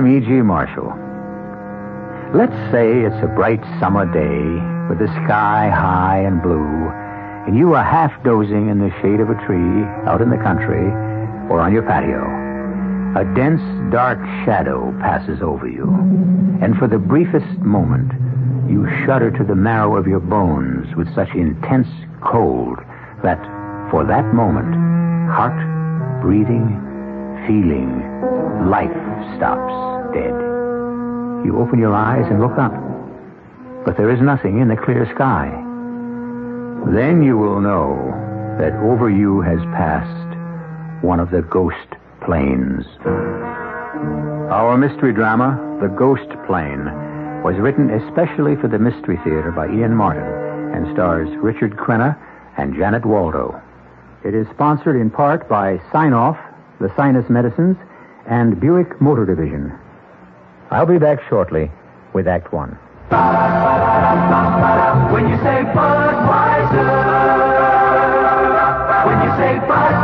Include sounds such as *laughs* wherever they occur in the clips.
I'm E.G. Marshall. Let's say it's a bright summer day with the sky high and blue, and you are half dozing in the shade of a tree out in the country or on your patio. A dense, dark shadow passes over you, and for the briefest moment, you shudder to the marrow of your bones with such intense cold that, for that moment, heart, breathing, feeling, life stops dead. You open your eyes and look up, but there is nothing in the clear sky. Then you will know that over you has passed one of the ghost planes. Our mystery drama, The Ghost Plane, was written especially for the Mystery Theater by Ian Martin and stars Richard Crenna and Janet Waldo. It is sponsored in part by Sine-Off, the Sinus Medicines, and Buick Motor Division. I'll be back shortly with Act One. When you say Budweiser, when you say Bud,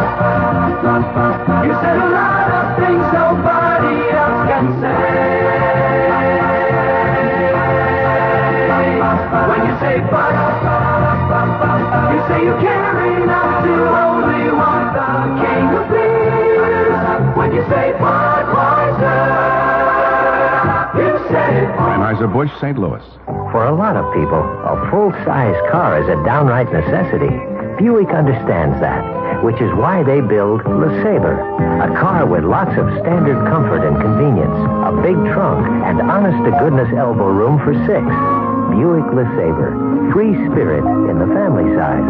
you said a lot of things nobody else can say. When you say Bud, you say you care Anheuser-Busch, St. Louis. For a lot of people, a full-size car is a downright necessity. Buick understands that, which is why they build LeSabre, a car with lots of standard comfort and convenience, a big trunk, and honest-to-goodness elbow room for six. Buick LeSabre, free spirit in the family size.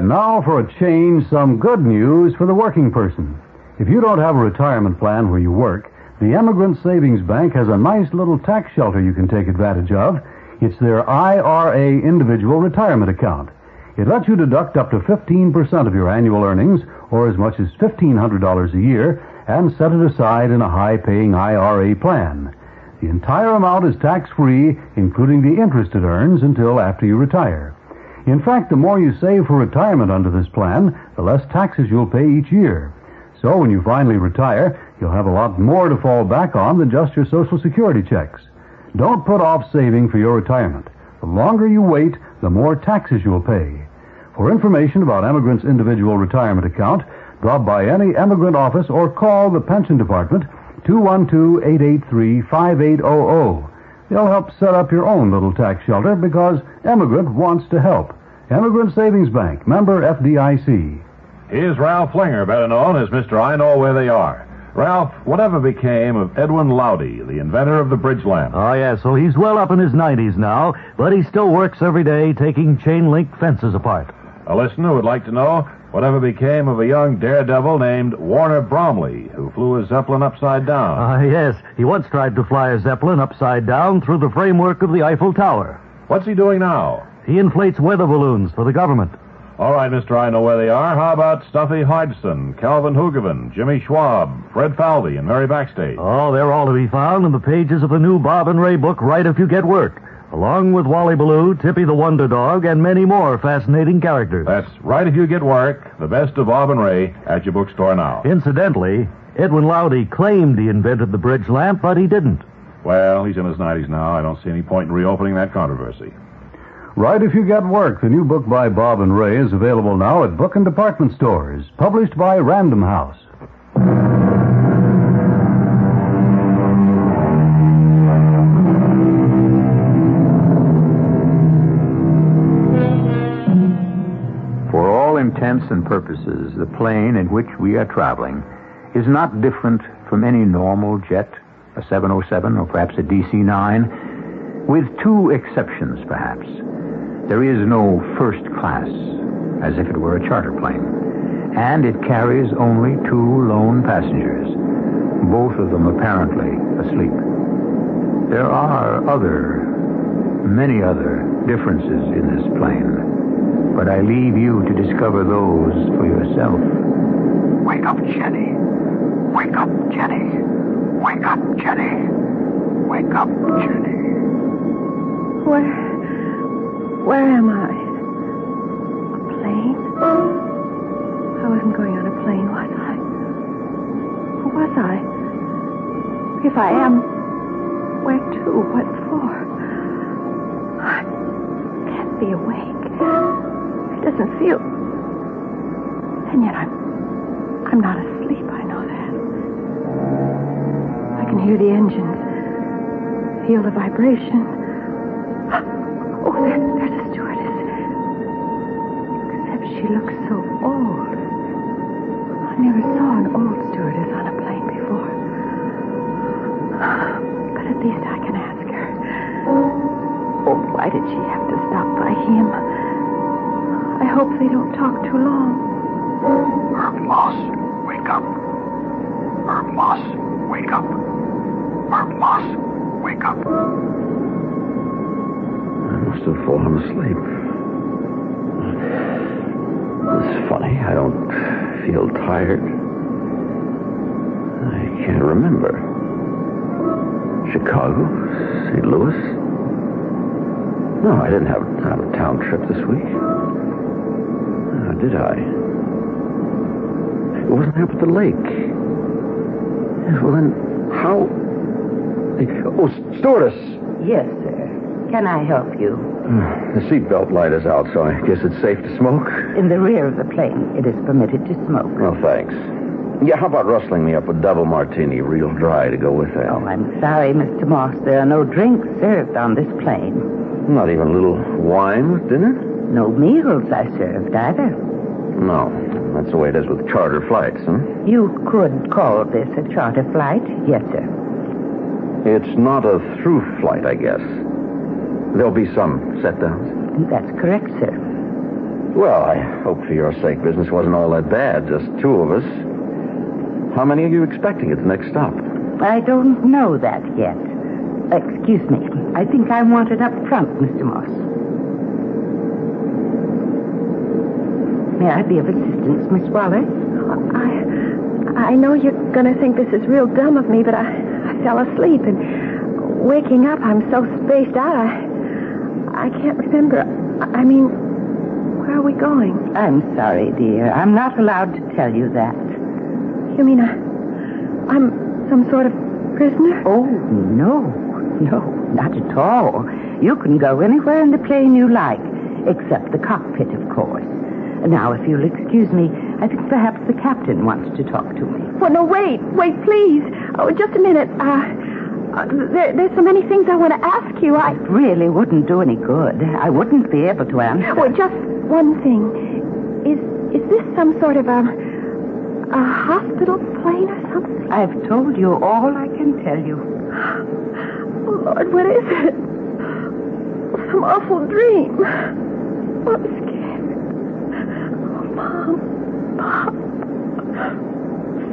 And now for a change, some good news for the working person. If you don't have a retirement plan where you work, the Emigrant Savings Bank has a nice little tax shelter you can take advantage of. It's their IRA individual retirement account. It lets you deduct up to 15% of your annual earnings, or as much as $1,500 a year, and set it aside in a high-paying IRA plan. The entire amount is tax-free, including the interest it earns until after you retire. In fact, the more you save for retirement under this plan, the less taxes you'll pay each year. So when you finally retire, you'll have a lot more to fall back on than just your Social Security checks. Don't put off saving for your retirement. The longer you wait, the more taxes you'll pay. For information about Emigrant's individual retirement account, drop by any Emigrant office or call the Pension Department 212-883-5800. They'll help set up your own little tax shelter because Emigrant wants to help. Emigrant Savings Bank, member FDIC. Here's Ralph Flinger, better known as Mr. I Know Where They Are. Ralph, whatever became of Edwin Lowdy, the inventor of the bridge lamp? Ah, oh, yeah, so he's well up in his 90s now, but he still works every day taking chain link fences apart. A listener would like to know whatever became of a young daredevil named Warner Bromley, who flew a Zeppelin upside down. Ah, yes, he once tried to fly a Zeppelin upside down through the framework of the Eiffel Tower. What's he doing now? He inflates weather balloons for the government. All right, Mr. I Know Where They Are. How about Stuffy Hodgson, Calvin Hoogovan, Jimmy Schwab, Fred Falvey, and Mary Backstayge? Oh, they're all to be found in the pages of the new Bob and Ray book, Write If You Get Work, along with Wally Ballou, Tippy the Wonder Dog, and many more fascinating characters. That's write if you get work. The best of Bob and Ray at your bookstore now. Incidentally, Edwin Lowdy claimed he invented the bridge lamp, but he didn't. Well, he's in his 90s now. I don't see any point in reopening that controversy. Write If You Get Work, the new book by Bob and Ray, is available now at book and department stores, published by Random House. Intents and purposes, the plane in which we are traveling is not different from any normal jet, a 707 or perhaps a DC 9, with two exceptions, perhaps. There is no first class, as if it were a charter plane, and it carries only two lone passengers, both of them apparently asleep. There are other, many other differences in this plane, but I leave you to discover those for yourself. Wake up, Jenny. Wake up, Jenny. Wake up, Jenny. Jenny. Wake up, Jenny. Where. Where am I? A plane? I wasn't going on a plane, was I? Or was I? If I am, where to? What for? I can't be awake. Doesn't feel. And yet I'm. I'm not asleep, I know that. I can hear the engines, feel the vibration. Oh, there, there's a stewardess. Except she looks so old. I never saw an old stewardess on a plane before. But at least I can ask her. Oh, why did she have hope they don't talk too long. Herb Moss, wake up. Herb Moss, wake up. Herb Moss, wake up. I must have fallen asleep. It's funny. I don't feel tired. I can't remember. Chicago? St. Louis? No, I didn't have an out of town trip this week. Did I? It wasn't up at the lake. Well, then, how? Oh, stewardess! Yes, sir. Can I help you? *sighs* The seatbelt light is out, so I guess it's safe to smoke. In the rear of the plane, it is permitted to smoke. Well, thanks. Yeah, how about rustling me up a double martini, real dry, to go with that? Oh, I'm sorry, Mr. Moss. There are no drinks served on this plane. Not even a little wine with dinner? No meals are served either. No. That's the way it is with charter flights, huh? You could call this a charter flight. Yes, sir. It's not a through flight, I guess. There'll be some set downs. That's correct, sir. Well, I hope for your sake business wasn't all that bad. Just two of us. How many are you expecting at the next stop? I don't know that yet. Excuse me. I think I want it up front, Mr. Moss. May I be of assistance, Miss Waller? I, I know you're going to think this is real dumb of me, but I, I fell asleep and waking up, I'm so spaced out. I, I can't remember. I, I mean, where are we going? I'm sorry, dear. I'm not allowed to tell you that. You mean I, I'm some sort of prisoner? Oh, no. No, not at all. You can go anywhere in the plane you like, except the cockpit, of course. Now, if you'll excuse me, I think perhaps the captain wants to talk to me. Well, no, wait, wait, please. Oh, just a minute. Uh, uh, there, there's so many things I want to ask you. I. It really wouldn't do any good. I wouldn't be able to answer. Well, just one thing. Is is this some sort of a a hospital plane or something? I've told you all I can tell you. Oh, Lord, what is it? Some awful dream. Oh, Oh, Mom,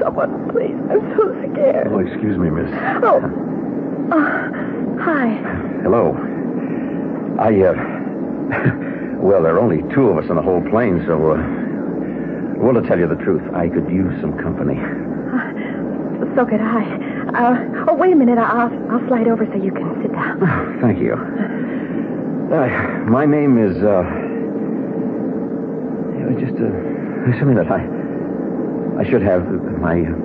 Someone, please. I'm so scared. Oh, excuse me, miss. Oh. Uh, hi. Hello. I, uh. *laughs* well, there are only two of us on the whole plane, so, uh. Well, to tell you the truth, I could use some company. Uh, so could I. Uh, oh, wait a minute. I'll I'll slide over so you can sit down. Oh, *sighs* thank you. Uh, my name is, uh. It just, uh. Something that I. I should have my. Uh,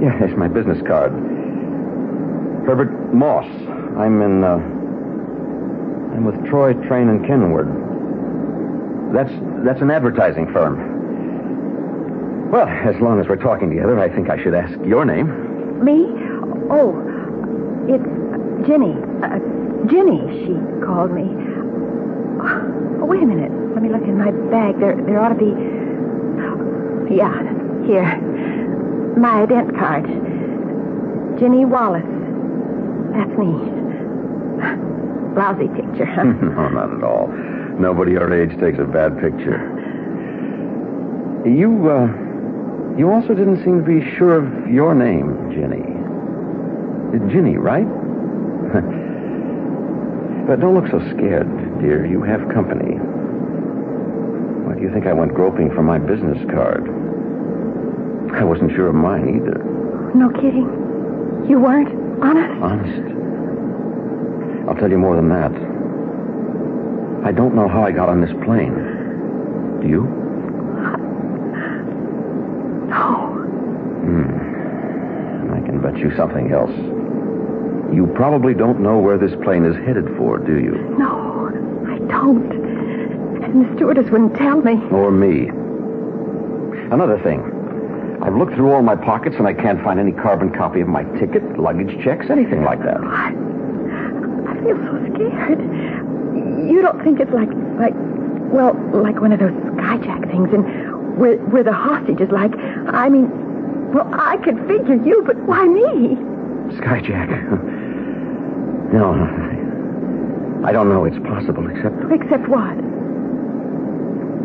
yeah, it's my business card. Herbert Moss. I'm in, uh. I'm with Troy, Train, and Kenwood. That's that's an advertising firm. Well, as long as we're talking together, I think I should ask your name. Me? Oh, it's Jenny. Uh, Jenny, she called me. Oh, wait a minute. Let me look in my bag. There, there ought to be. Yeah, here. My ident card. Jenny Wallace. That's me. Lousy picture, huh? *laughs* no, not at all. Nobody your age takes a bad picture. You, uh, you also didn't seem to be sure of your name, Jenny. Ginny, right? *laughs* but don't look so scared, dear. You have company. Why do you think I went groping for my business card? I wasn't sure of mine either. No kidding. You weren't? Honest? Honest. I'll tell you more than that. I don't know how I got on this plane. Do you? No. Hmm. I can bet you something else. You probably don't know where this plane is headed for, do you? No, don't. And the stewardess wouldn't tell me. Or me. Another thing. I've looked through all my pockets and I can't find any carbon copy of my ticket, luggage checks, anything like that. I, I feel so scared. You don't think it's like, like, well, like one of those skyjack things, and where, where the hostage is like, I mean, well, I could figure you, but why me? Skyjack. *laughs* no, I don't know it's possible, except, Except what?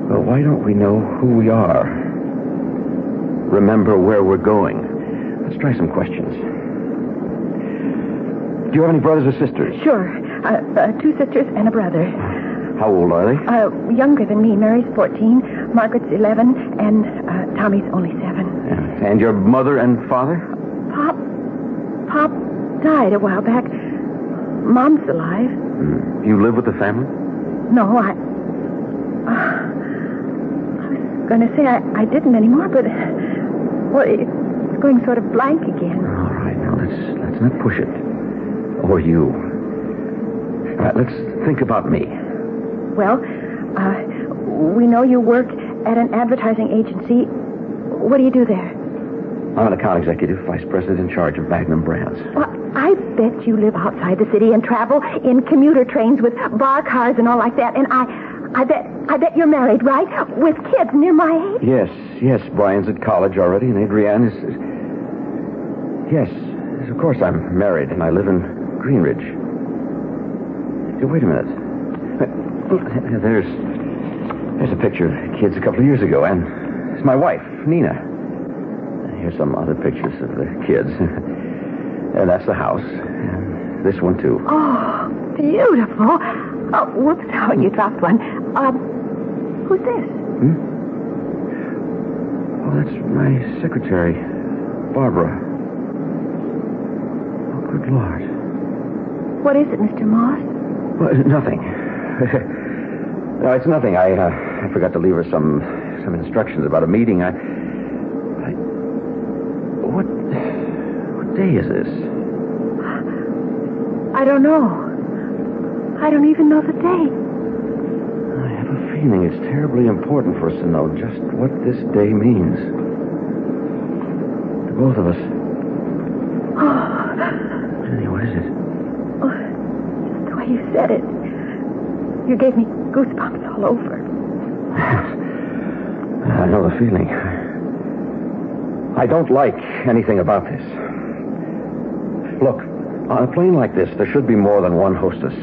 well, why don't we know who we are? Remember where we're going. Let's try some questions. Do you have any brothers or sisters? Sure. Uh, uh, two sisters and a brother. How old are they? Uh, younger than me. Mary's 14, Margaret's 11, and uh, Tommy's only 7. And your mother and father? Pop, Pop died a while back. Mom's alive. You live with the family? No, I. Uh, I was going to say I, I didn't anymore, but. Well, it's going sort of blank again. All right, now let's let's not push it. Or you. All right, let's think about me. Well, uh, we know you work at an advertising agency. What do you do there? I'm an account executive, vice president in charge of Magnum Brands. Well, I bet you live outside the city and travel in commuter trains with bar cars and all like that. And I, I bet, I bet you're married, right? With kids near my age. Yes, yes, Brian's at college already, and Adrienne is. is- Yes, of course I'm married, and I live in Greenridge. Wait a minute. There's there's a picture of kids a couple of years ago, and it's my wife, Nina. Here's some other pictures of the kids. *laughs* and that's the house. And this one too. Oh, beautiful. Oh, whoops, *laughs* oh, you dropped one. Um, who's this? Oh, that's my secretary, Barbara. Oh, good Lord. What is it, Mr. Moss? Well, *laughs* nothing. *laughs* no, it's nothing. I, uh, I forgot to leave her some some instructions about a meeting. I what what day is this? I don't know. I don't even know the date. I have a feeling it's terribly important for us to know just what this day means. To both of us. *gasps* Oh. Jenny, what is it? Oh, just the way you said it. You gave me goosebumps all over. *laughs* I know the feeling. I don't like anything about this. Look, on a plane like this, there should be more than one hostess.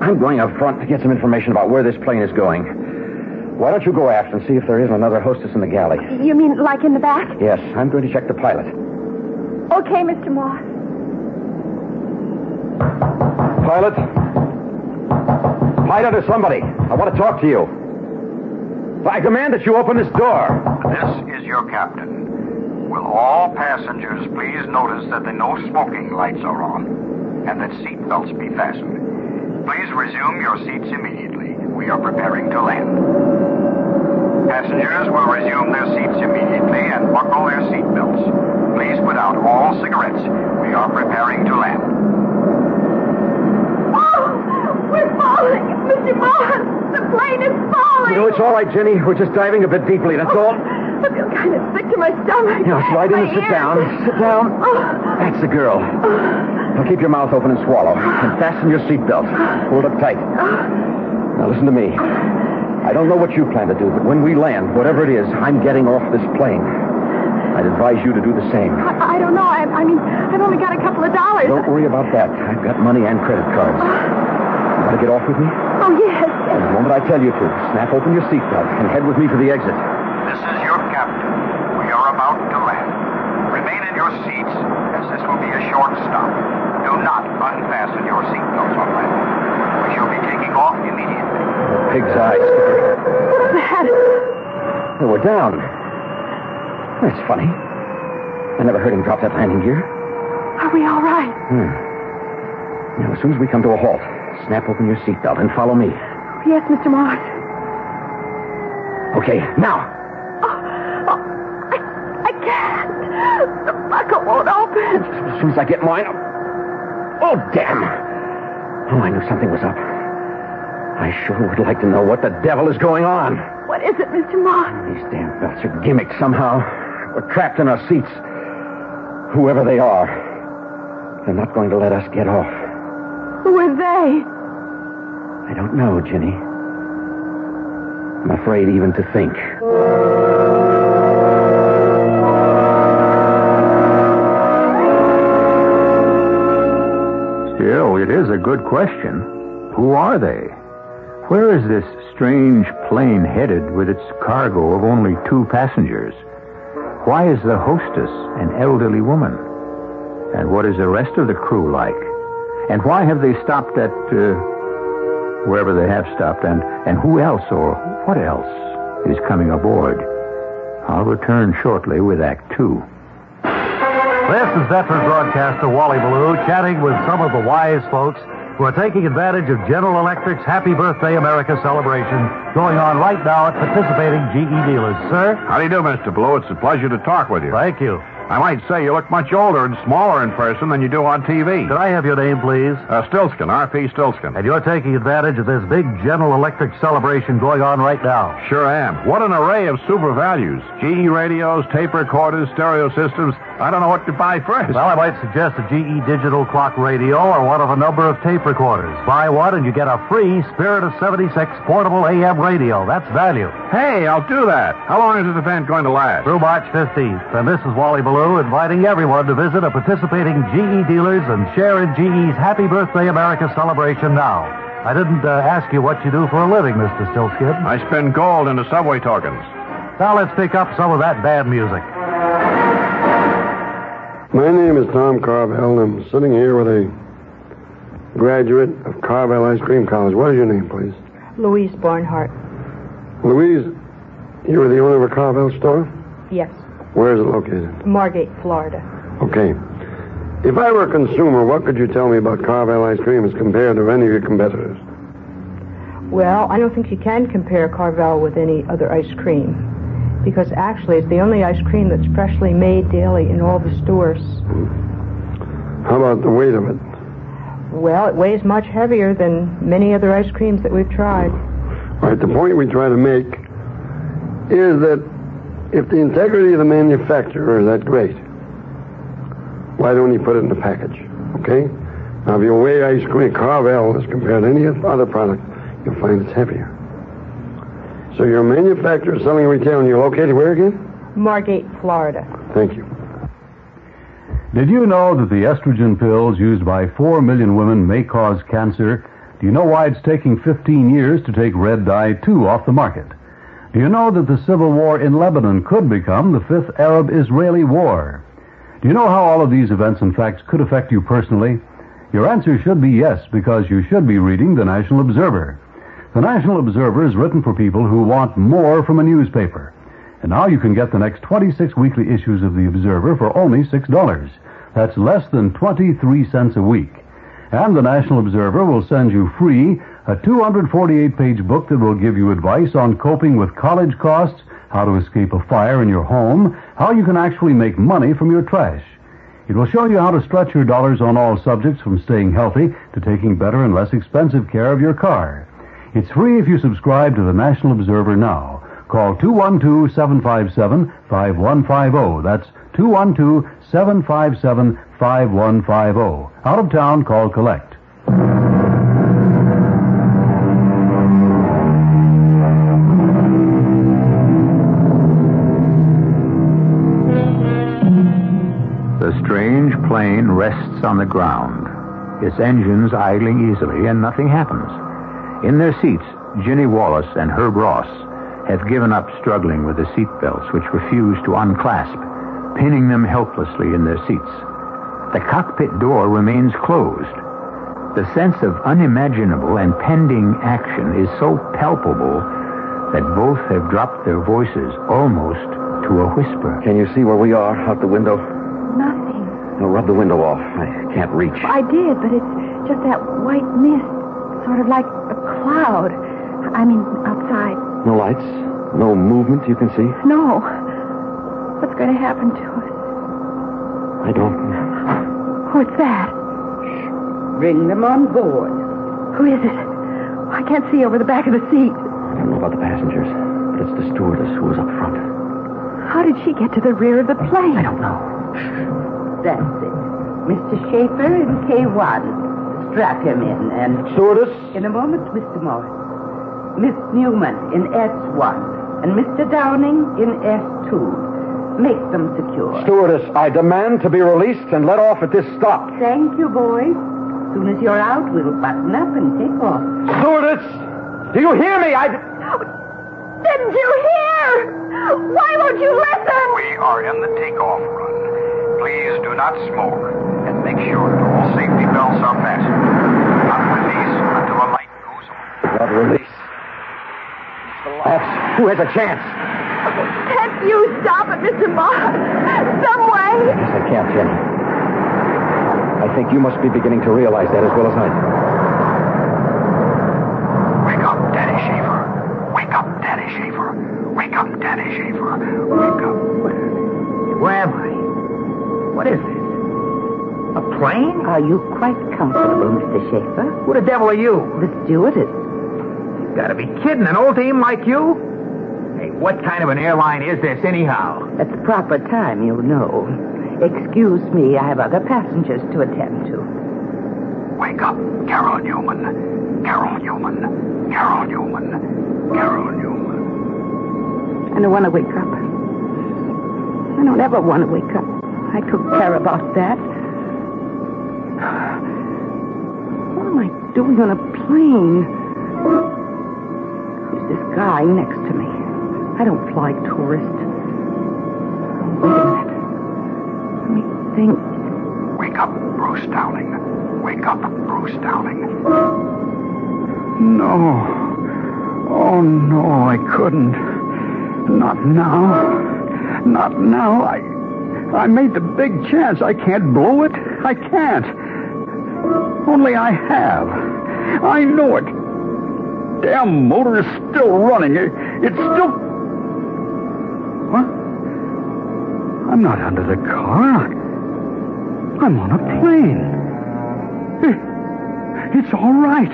I'm going up front to get some information about where this plane is going. Why don't you go aft and see if there isn't another hostess in the galley? You mean like in the back? Yes, I'm going to check the pilot. Okay, Mr. Moss. Pilot? Pilot or somebody. I want to talk to you. I command that you open this door. This is your captain. Will all passengers please notice that the no smoking lights are on and that seat belts be fastened? Please resume your seats immediately. We are preparing to land. Passengers will resume their seats immediately and buckle their seat belts. Please put out all cigarettes. We are preparing to land. Oh, we're falling, Mr. Moss. The plane is falling. No, it's all right, Jenny. We're just diving a bit deeply, that's all. I feel kind of sick to my stomach. Now, slide in and sit ears. down. Sit down. Oh. That's the girl. Now keep your mouth open and swallow. And fasten your seatbelt. Hold it tight. Now listen to me. I don't know what you plan to do, but when we land, whatever it is, I'm getting off this plane. I'd advise you to do the same. I, I don't know. I, I mean, I've only got a couple of dollars. Don't worry about that. I've got money and credit cards. You want to get off with me? Oh, yes. And the moment I tell you to, snap open your seatbelt and head with me for the exit. This is your captain. We are about to land. Remain in your seats, as this will be a short stop. Do not unfasten your seatbelts on landing. We shall be taking off immediately. Pig's eyes. What's that? Oh, we're down. That's funny. I never heard him drop that landing gear. Are we all right? Hmm. Now, as soon as we come to a halt, snap open your seatbelt and follow me. Yes, Mr. Moss. Okay, now. Oh, oh, I, I can't. The buckle won't open. As soon as I get mine. Oh, damn. Oh, I knew something was up. I sure would like to know what the devil is going on. What is it, Mr. Moss? These damn belts are gimmicked somehow. We're trapped in our seats. Whoever they are, they're not going to let us get off. Who are they? I don't know, Ginny. I'm afraid even to think. Question. Who are they? Where is this strange plane headed with its cargo of only two passengers? Why is the hostess an elderly woman? And what is the rest of the crew like? And why have they stopped at uh, wherever they have stopped? And, and who else or what else is coming aboard? I'll return shortly with Act Two. This is veteran broadcaster Wally Ballou chatting with some of the wise folks who are taking advantage of General Electric's Happy Birthday America celebration going on right now at participating GE dealers. Sir? How do you do, Mr. Blue? It's a pleasure to talk with you. Thank you. I might say you look much older and smaller in person than you do on TV. Could I have your name, please? Uh, Stilskin, R.P. Stilskin. And you're taking advantage of this big General Electric celebration going on right now. Sure am. What an array of super values. GE radios, tape recorders, stereo systems. I don't know what to buy first. Well, I might suggest a GE digital clock radio or one of a number of tape recorders. Buy one and you get a free Spirit of 76 portable AM radio. That's value. Hey, I'll do that. How long is this event going to last? Through March 15th. And this is Wally Ballou inviting everyone to visit a participating GE dealers and share in GE's Happy Birthday America celebration now. I didn't uh, ask you what you do for a living, Mr. Stilskid. I spend gold in the subway tokens. Now let's pick up some of that bad music. My name is Tom Carvel. I'm sitting here with a graduate of Carvel Ice Cream College. What is your name, please? Louise Barnhart. Louise, you are the owner of a Carvel store? Yes. Where is it located? Margate, Florida. Okay. If I were a consumer, what could you tell me about Carvel Ice Cream as compared to any of your competitors? Well, I don't think you can compare Carvel with any other ice cream. Because actually, it's the only ice cream that's freshly made daily in all the stores. How about the weight of it? Well, it weighs much heavier than many other ice creams that we've tried. All right, the point we try to make is that if the integrity of the manufacturer is that great, why don't you put it in the package? Okay? Now, if you weigh ice cream, Carvel, as compared to any other product, you'll find it's heavier. So you're a manufacturer selling retail, and you're located where again? Margate, Florida. Thank you. Did you know that the estrogen pills used by 4 million women may cause cancer? Do you know why it's taking 15 years to take Red Dye 2 off the market? Do you know that the civil war in Lebanon could become the fifth Arab Israeli war? Do you know how all of these events and facts could affect you personally? Your answer should be yes, because you should be reading the National Observer. The National Observer is written for people who want more from a newspaper. And now you can get the next 26 weekly issues of the Observer for only $6. That's less than 23 cents a week. And the National Observer will send you free a 248 page book that will give you advice on coping with college costs, how to escape a fire in your home, how you can actually make money from your trash. It will show you how to stretch your dollars on all subjects from staying healthy to taking better and less expensive care of your car. It's free if you subscribe to the National Observer now. Call 212 757 5150. That's 212 757 5150. Out of town, call Collect. The strange plane rests on the ground, its engines idling easily, and nothing happens. In their seats, Ginny Wallace and Herb Ross have given up struggling with the seat belts, which refuse to unclasp, pinning them helplessly in their seats. The cockpit door remains closed. The sense of unimaginable and pending action is so palpable that both have dropped their voices almost to a whisper. Can you see where we are out the window? Nothing. No, rub the window off. I can't reach. I did, but it's just that white mist, sort of like a cloud. I mean, outside. No lights? No movement you can see? No. What's going to happen to us? I don't know. What's that? Bring them on board. Who is it? I can't see over the back of the seat. I don't know about the passengers, but it's the stewardess who was up front. How did she get to the rear of the plane? I don't know. That's it. Mr. Schaefer in K1. Strap him in and... Stewardess? In a moment, Mr. Morris. Miss Newman in S1 and Mr. Downing in S2. Make them secure. Stewardess, I demand to be released and let off at this stop. Thank you, boys. As soon as you're out, we'll button up and take off. Stewardess! Do you hear me? I. Didn't you hear? Why won't you let listen? We are in the takeoff run. Please do not smoke and make sure that all safety belts are fastened. Not release until a light goes on. Not release. That's who has a chance. Can't you stop it, Mr. Moss? Some way. Yes, I can't, Jenny. I think you must be beginning to realize that as well as I do. Wake up, Daddy Schaefer. Wake up, Daddy Schaefer. Wake up, Daddy Schaefer. Wake up. Where am I? What is this? A plane? Are you quite comfortable, Mr. Schaefer? Who the devil are you? The stewardess. You gotta be kidding. An old team like you? Hey, what kind of an airline is this, anyhow? At the proper time, you'll know. Excuse me, I have other passengers to attend to. Wake up, Carol Newman. Carol Newman. Carol Newman. Carol Newman. I don't want to wake up. I don't ever want to wake up. I took care about that. What am I doing on a plane? This guy next to me? I don't fly tourists. Wait a minute. Let me think. Wake up, Bruce Dowling. Wake up, Bruce Dowling. No. Oh, no, I couldn't. Not now. Not now. I. I made the big chance. I can't blow it. I can't. Only I have. I know it. Damn motor is still running. It, it's still. What? I'm not under the car. I'm on a plane. It, it's all right.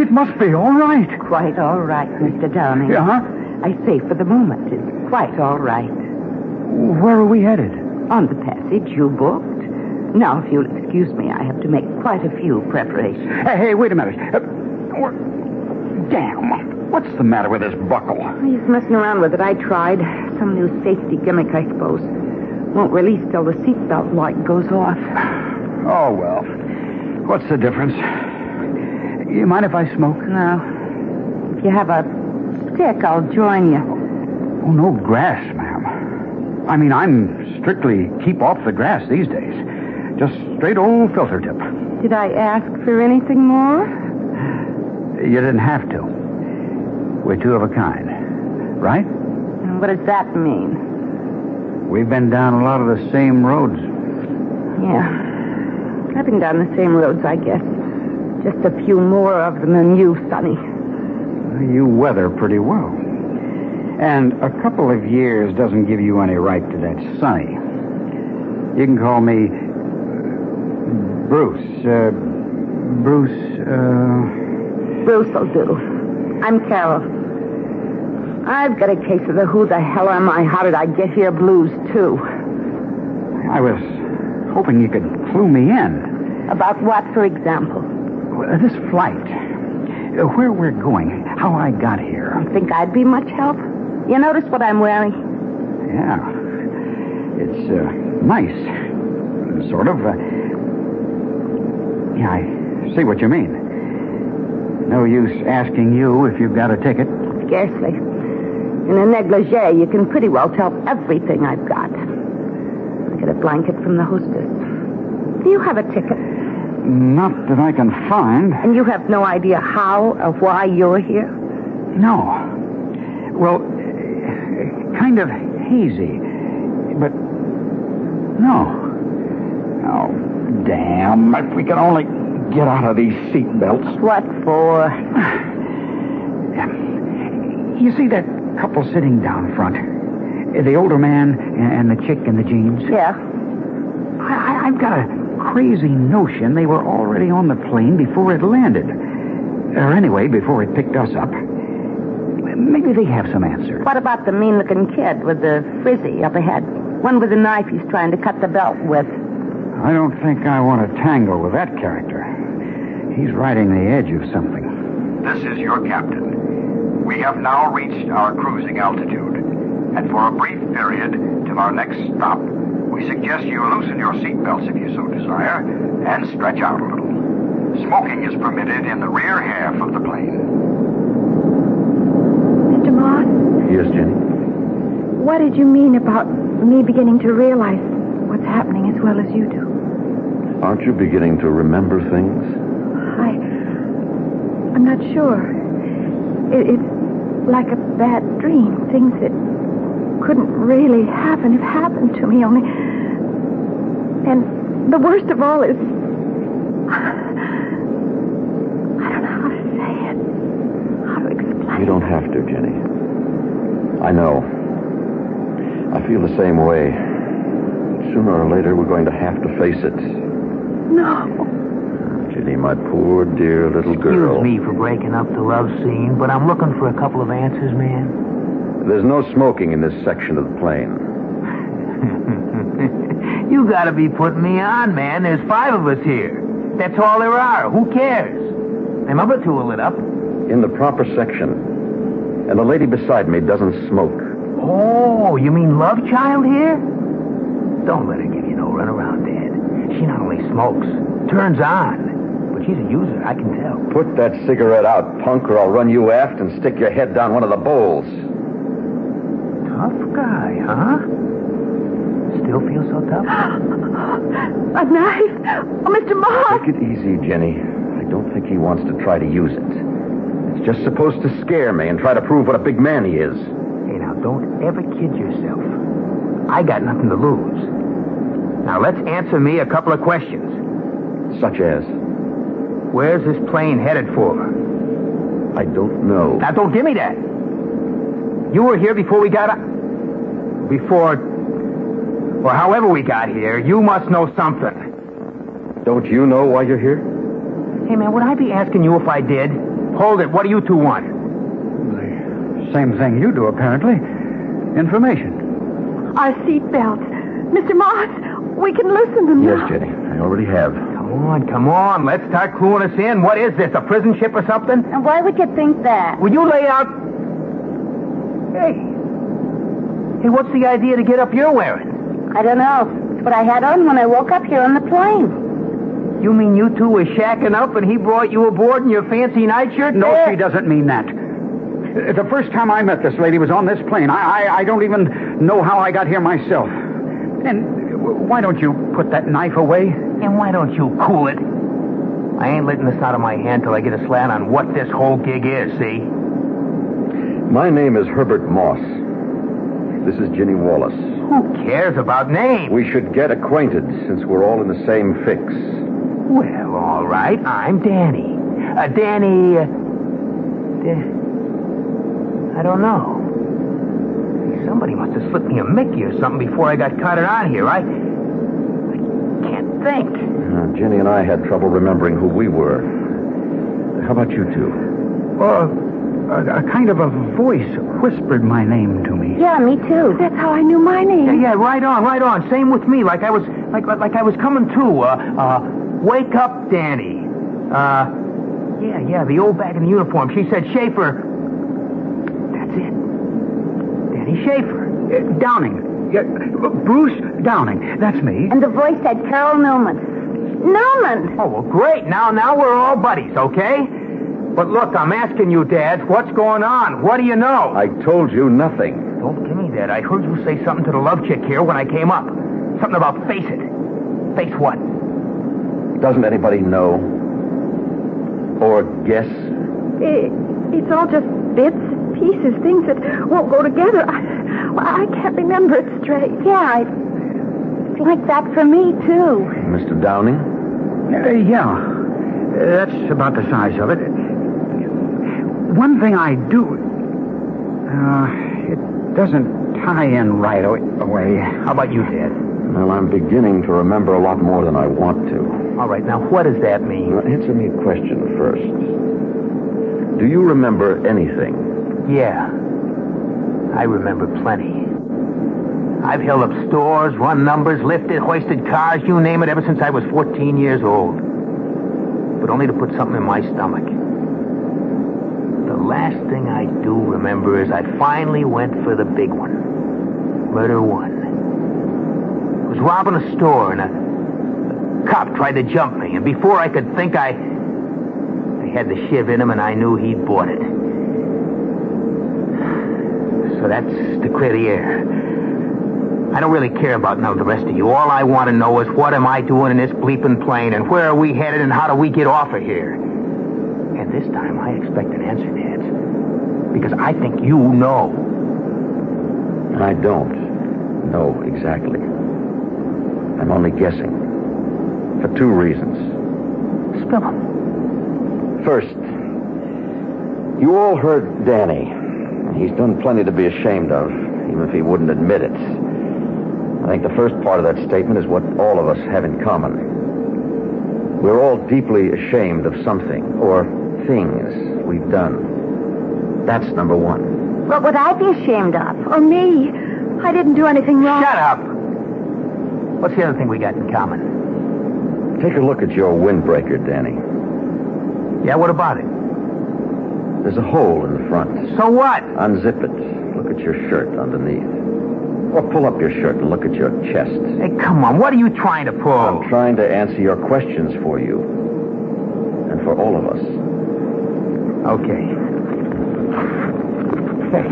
It must be all right. Quite all right, Mr. Downing. Yeah? I say for the moment, it's quite all right. Where are we headed? On the passage you booked. Now, if you'll excuse me, I have to make quite a few preparations. Hey, hey, wait a minute. Uh, damn. What's the matter with this buckle? He's messing around with it. I tried. Some new safety gimmick, I suppose. Won't release till the seatbelt light goes off. *sighs* Oh, well. What's the difference? You mind if I smoke? No. If you have a stick, I'll join you. Oh, no grass, ma'am. I mean, I'm strictly keep off the grass these days. Just straight old filter tip. Did I ask for anything more? You didn't have to. We're two of a kind, right? What does that mean? We've been down a lot of the same roads. Yeah. I've been down the same roads, I guess. Just a few more of them than you, Sonny. You weather pretty well. And a couple of years doesn't give you any right to that Sonny. You can call me Bruce. Uh, Bruce, uh... Bruce will do. I'm Carol. I've got a case of the who the hell am I, how did I get here blues, too. I was hoping you could clue me in. About what, for example? Uh, This flight. Uh, Where we're going. How I got here. I think I'd be much help? You notice what I'm wearing? Yeah. It's, uh, nice. Sort of. Uh... Yeah, I see what you mean. No use asking you if you've got a ticket. Scarcely. In a negligee, you can pretty well tell everything I've got. I get a blanket from the hostess. Do you have a ticket? Not that I can find. And you have no idea how or why you're here? No. Well, kind of hazy. But no. Oh, damn. if we could only get out of these seat belts. What for? *sighs* You see that couple sitting down front? The older man and the chick in the jeans? Yeah. I, I've got a crazy notion they were already on the plane before it landed. Or anyway, before it picked us up. Maybe they have some answer. What about the mean looking kid with the frizzy up ahead? One with a knife he's trying to cut the belt with. I don't think I want to tangle with that character. He's riding the edge of something. This is your captain. We have now reached our cruising altitude. And for a brief period, till our next stop, we suggest you loosen your seatbelts if you so desire and stretch out a little. Smoking is permitted in the rear half of the plane. Mr. Moss, Yes, Jenny? what did you mean about me beginning to realize what's happening as well as you do? Aren't you beginning to remember things? I'm not sure. It, it's like a bad dream. Things that couldn't really happen have happened to me, only. And the worst of all is. *sighs* I don't know how to say it. How to explain You don't have to, Jenny. I know. I feel the same way. Sooner or later, we're going to have to face it. No. Jenny, my poor, dear little girl. Excuse me for breaking up the love scene, but I'm looking for a couple of answers, man. There's no smoking in this section of the plane. *laughs* You gotta be putting me on, man. There's five of us here. That's all there are. Who cares? Them other two are lit up. In the proper section. And the lady beside me doesn't smoke. Oh, you mean love child here? Don't let her give you no runaround, Dad. She not only smokes, turns on, but she's a user, I can tell. Put that cigarette out, punk, or I'll run you aft and stick your head down one of the bowls. Tough guy, huh? Still feel so tough? *gasps* A knife? Oh, Mr. Moss! Take it easy, Jenny. I don't think he wants to try to use it. It's just supposed to scare me and try to prove what a big man he is. Hey, now, don't ever kid yourself. I got nothing to lose. Now, let's answer me a couple of questions. Such as? Where's this plane headed for? I don't know. Now, don't give me that. You were here before we got up. Before. Or however we got here, you must know something. Don't you know why you're here? Hey, man, would I be asking you if I did? Hold it. What do you two want? The same thing you do, apparently. Information. Our seatbelts. Mr. Moss, we can loosen them Yes, now. Jenny. I already have. Come on, come on. Let's start cluing us in. What is this, a prison ship or something? And why would you think that? Will you lay out... Hey. Hey, what's the idea to get up you're wearing? I don't know. It's what I had on when I woke up here on the plane. You mean you two were shacking up and he brought you aboard in your fancy nightshirt? No, there? she doesn't mean that. The first time I met this lady was on this plane. I, I, I don't even know how I got here myself. And why don't you put that knife away? And why don't you cool it? I ain't letting this out of my hand till I get a slant on what this whole gig is, see? My name is Herbert Moss. This is Ginny Wallace. Who cares about names? We should get acquainted since we're all in the same fix. Well, all right. I'm Danny. Uh, Danny. Uh, I don't know. Somebody must have slipped me a Mickey or something before I got carted on here. I. I can't think. Uh, Jenny and I had trouble remembering who we were. How about you two? Well, a, a kind of a voice whispered my name to me. Yeah, me too. That's how I knew my name. Yeah, yeah, right on, right on. Same with me. Like I was, like, like, like I was coming to. Uh, uh, wake up, Danny. Uh, yeah, yeah, the old bag in the uniform. She said, Schaefer. That's it. Danny Schaefer. Uh, Downing. Yeah, uh, Bruce Downing. That's me. And the voice said Carol Newman. Newman! Oh, well, great. Now, now we're all buddies, okay? But look, I'm asking you, Dad, what's going on? What do you know? I told you nothing. Don't give me that. I heard you say something to the love chick here when I came up. Something about face it. Face what? Doesn't anybody know? Or guess? It, it's all just bits, pieces, things that won't go together. I, well, I can't remember it straight. Yeah, I, it's like that for me, too. Mr. Downing? Uh, yeah. That's about the size of it. One thing I do. Uh, it doesn't tie in right aw- away. How about you, Dad? Well, I'm beginning to remember a lot more than I want to. All right, now what does that mean? Now, answer me a question first. Do you remember anything? Yeah. I remember plenty. I've held up stores, run numbers, lifted, hoisted cars, you name it, ever since I was 14 years old. But only to put something in my stomach. The last thing I do remember is I finally went for the big one. Murder one. I was robbing a store and a cop tried to jump me, and before I could think, I. I had the shiv in him and I knew he'd bought it. So that's to clear the air. I don't really care about none of the rest of you. All I want to know is what am I doing in this bleeping plane, and where are we headed, and how do we get off of here? And this time I expect an answer, Dad. Because I think you know. And I don't know exactly. I'm only guessing. For two reasons. Spill 'em. First, you all heard Danny. He's done plenty to be ashamed of, even if he wouldn't admit it. I think the first part of that statement is what all of us have in common. We're all deeply ashamed of something or things we've done. That's number one. What would I be ashamed of? Or me? I didn't do anything wrong. Shut up! What's the other thing we got in common? Take a look at your windbreaker, Danny. Yeah, what about it? There's a hole in the front. So what? Unzip it. Look at your shirt underneath. Or pull up your shirt and look at your chest. Hey, come on, what are you trying to pull? I'm trying to answer your questions for you. And for all of us. Okay. Hey.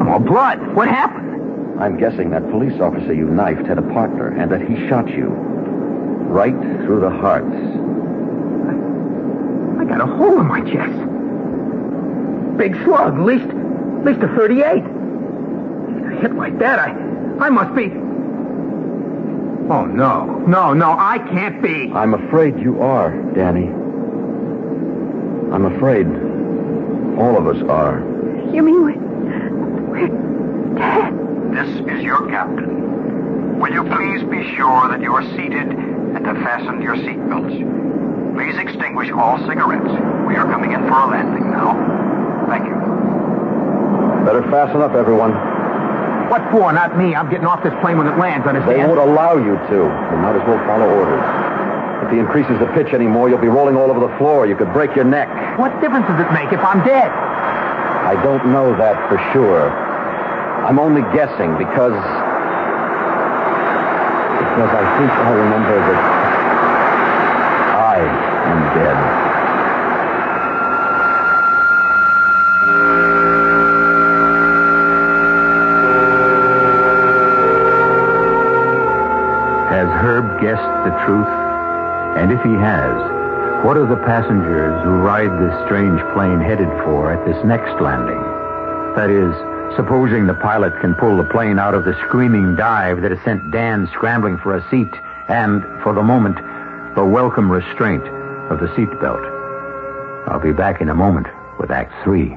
I'm all blood. What happened? I'm guessing that police officer you knifed had a partner and that he shot you. Right through the heart. I got a hole in my chest. Big slug, at least, at least a 38. A hit like that, I, I must be. Oh no, no, no, I can't be. I'm afraid you are, Danny. I'm afraid all of us are. You mean we're, we're dead? This is your captain. Will you please be sure that you are seated and have fastened your seatbelts? Please extinguish all cigarettes. We are coming in for a landing now. Thank you. Better fasten up, everyone. What for? Not me. I'm getting off this plane when it lands, understand? They won't allow you to. You might as well follow orders. If he increases the pitch anymore, you'll be rolling all over the floor. You could break your neck. What difference does it make if I'm dead? I don't know that for sure. I'm only guessing because. Because I think I remember that Am dead. Has Herb guessed the truth? And if he has, what are the passengers who ride this strange plane headed for at this next landing? That is, supposing the pilot can pull the plane out of the screaming dive that has sent Dan scrambling for a seat and, for the moment, the welcome restraint of the seatbelt. I'll be back in a moment with Act Three.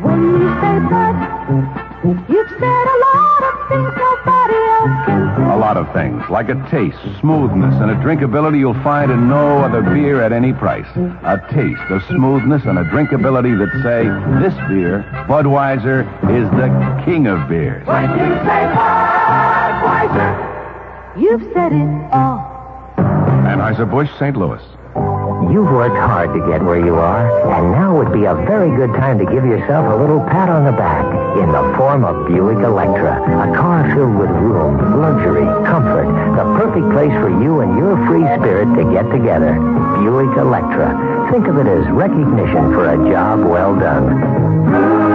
When you say but, you've said a lot of things nobody else can say. A lot of things, like a taste, smoothness, and a drinkability you'll find in no other beer at any price. A taste, a smoothness, and a drinkability that say, this beer, Budweiser, is the king of beers. When you say Budweiser, you've said it all. Anheuser-Busch, St. Louis. You've worked hard to get where you are, and now would be a very good time to give yourself a little pat on the back in the form of Buick Electra, a car filled with room, luxury, comfort, the perfect place for you and your free spirit to get together. Buick Electra. Think of it as recognition for a job well done.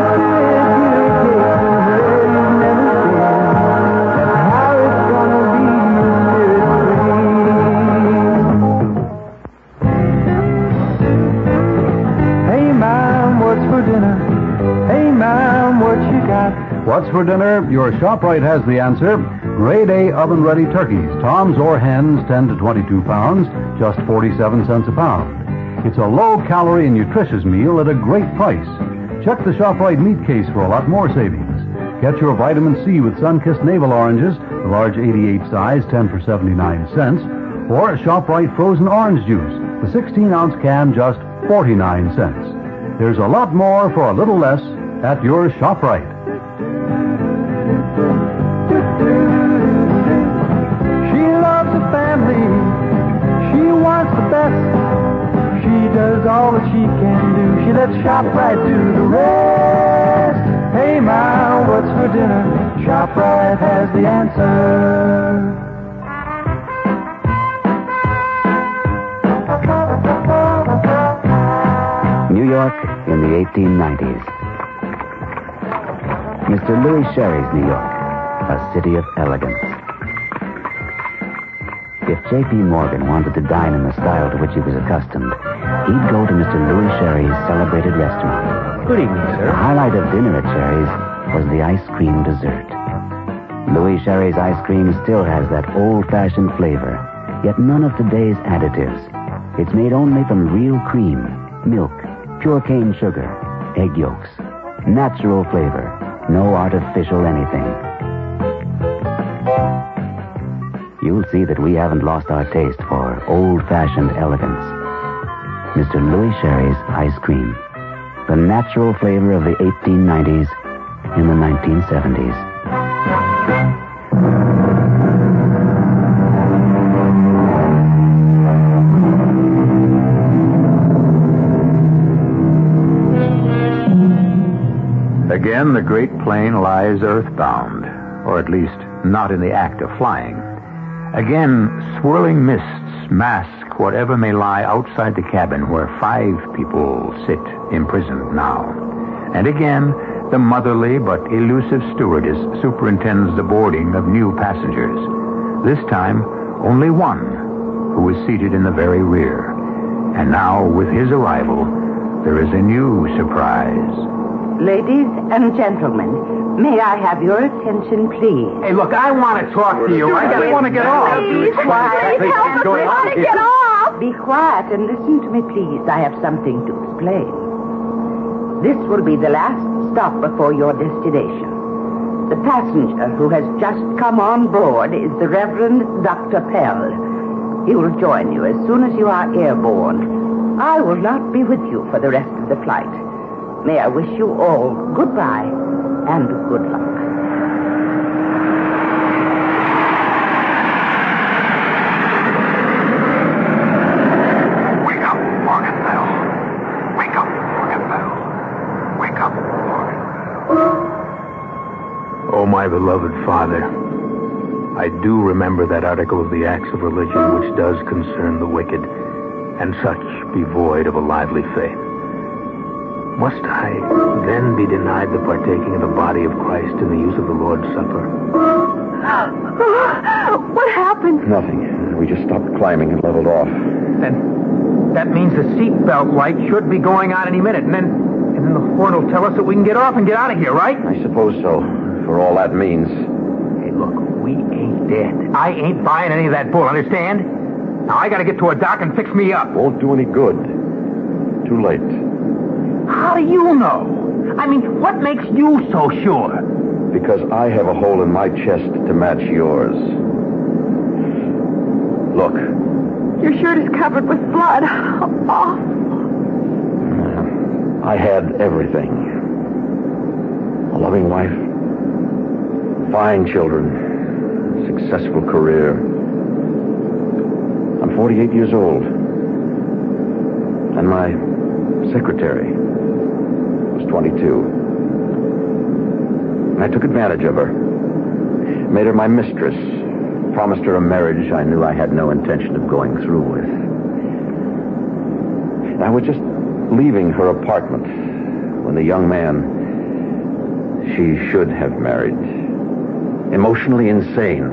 Dinner? Your ShopRite has the answer. Grade A oven ready turkeys, toms or hens, 10 to 22 pounds, just 47 cents a pound. It's a low calorie and nutritious meal at a great price. Check the ShopRite meat case for a lot more savings. Get your vitamin C with sun-kissed navel oranges, the large 88 size, 10 for 79 cents, or ShopRite frozen orange juice, the 16 ounce can, just 49 cents. There's a lot more for a little less at your ShopRite. Lets shop right do the rest. Hey, Ma, what's for dinner? ShopRite has the answer. New York in the 1890s. Mr. Louis Sherry's New York, a city of elegance. If J.P. Morgan wanted to dine in the style to which he was accustomed, he'd go to Mr. Louis Sherry's celebrated restaurant. Good evening, sir. The highlight of dinner at Sherry's was the ice cream dessert. Louis Sherry's ice cream still has that old-fashioned flavor, yet none of today's additives. It's made only from real cream, milk, pure cane sugar, egg yolks. Natural flavor, no artificial anything. You'll see that we haven't lost our taste for old-fashioned elegance. Mr. Louis Sherry's ice cream. The natural flavor of the 1890s in the 1970s. Again, the great plane lies earthbound, or at least not in the act of flying. Again, swirling mists mask whatever may lie outside the cabin where five people sit imprisoned now. And again, the motherly but elusive stewardess superintends the boarding of new passengers. This time, only one, who is seated in the very rear. And now, with his arrival, there is a new surprise. Ladies and gentlemen, may I have your attention, please? Hey, look, I want to talk to you. I just want to get off. Please, quiet. Please, Help us, we want to get off. Be quiet and listen to me, please. I have something to explain. This will be the last stop before your destination. The passenger who has just come on board is the Reverend Dr. Pell. He will join you as soon as you are airborne. I will not be with you for the rest of the flight. May I wish you all goodbye and good luck. Wake up, Morgan Bell. Wake up, Morgan Bell. Wake up, Morgan. Oh, my beloved father, I do remember that article of the Acts of Religion which does concern the wicked, and such be void of a lively faith. Must I then be denied the partaking of the body of Christ in the use of the Lord's Supper? What happened? Nothing. We just stopped climbing and leveled off. Then that means the seatbelt light should be going on any minute, and then and then the horn will tell us that we can get off and get out of here, right? I suppose so, for all that means. Hey, look, we ain't dead. I ain't buying any of that bull, understand? Now I gotta get to a doc and fix me up. Won't do any good. Too late. How do you know? I mean, what makes you so sure? Because I have a hole in my chest to match yours. Look, Your shirt is covered with blood. Oh, I had everything. A loving wife, fine children, successful career. I'm 48 years old. And my secretary 22. And I took advantage of her. Made her my mistress. Promised her a marriage I knew I had no intention of going through with. I was just leaving her apartment when the young man she should have married, emotionally insane,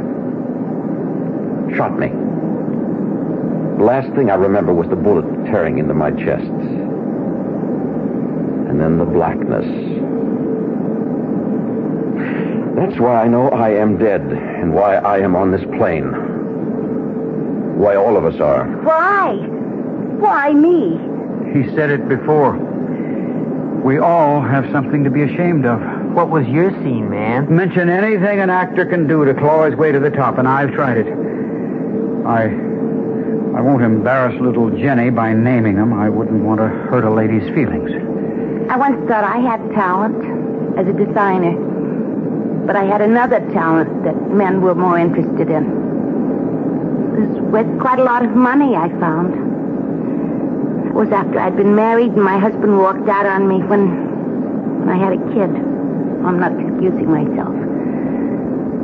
shot me. The last thing I remember was the bullet tearing into my chest. And then the blackness. That's why I know I am dead and why I am on this plane. Why all of us are. Why? Why me? He said it before. We all have something to be ashamed of. What was your scene, man? Mention anything an actor can do to claw his way to the top, and I've tried it. I. I won't embarrass little Jenny by naming him. I wouldn't want to hurt a lady's feelings. I once thought I had talent as a designer, but I had another talent that men were more interested in. It was worth quite a lot of money, I found. It was after I'd been married and my husband walked out on me when, when I had a kid. I'm not excusing myself.